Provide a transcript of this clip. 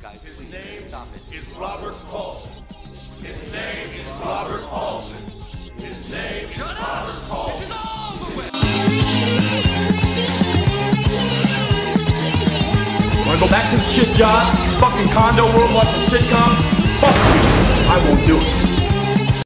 guys. His Please, name stop it. is Robert Paulson. His name is Robert Paulson. His name is Robert Paulson. This is all over with. Wanna go back to the shit job? Fucking condo world watching sitcoms?